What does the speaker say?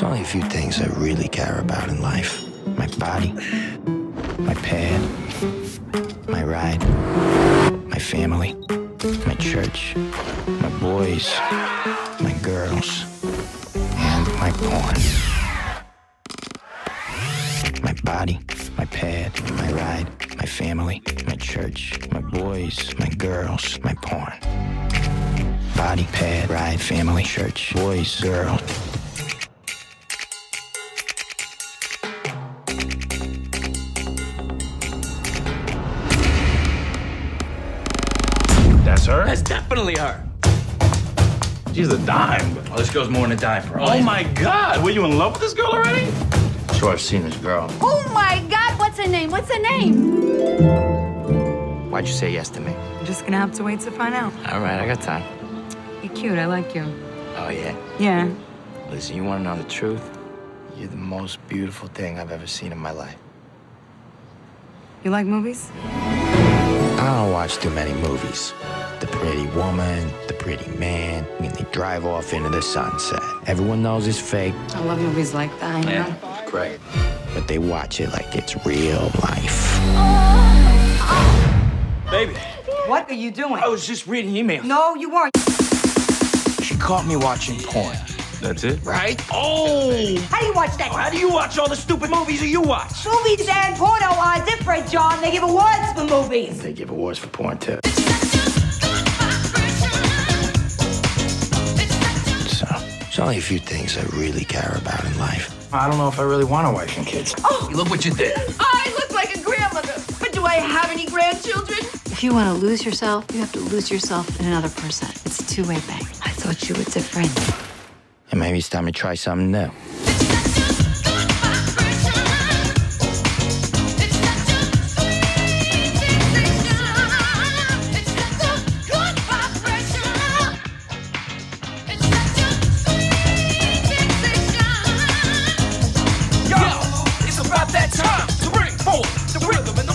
There's only a few things I really care about in life. My body, my pad, my ride, my family, my church, my boys, my girls, and my porn. My body, my pad, my ride, my family, my church, my boys, my girls, my porn. Body, pad, ride, family, church, boys, girls. That's her? That's definitely her. She's a dime. Oh, this girl's more than a dime for her. Oh my god, were you in love with this girl already? Sure, I've seen this girl. Oh my God, what's her name? What's her name? Why'd you say yes to me? I'm just gonna have to wait to find out. All right, I got time. You're cute. I like you. Oh, yeah? Yeah. Listen, you want to know the truth? You're the most beautiful thing I've ever seen in my life. You like movies? I don't watch too many movies. The pretty woman, the pretty man, and they drive off into the sunset. Everyone knows it's fake, I love movies like that. You know? Great. but they watch it like it's real life. Baby, What are you doing? I was just reading emails. No, you weren't. She caught me watching porn. That's it? Right? Oh! How do you watch that? How do you watch all the stupid movies that you watch? Movies and porno are different, Jon. They give awards for movies. They give awards for porn, too. Only a few things I really care about in life. I don't know if I really want a wife and kids. Oh. Look what you did. I look like a grandmother, but do I have any grandchildren? If you want to lose yourself, you have to lose yourself in another person. It's a two way thing. I thought you were different. And maybe it's time to try something new. rhythm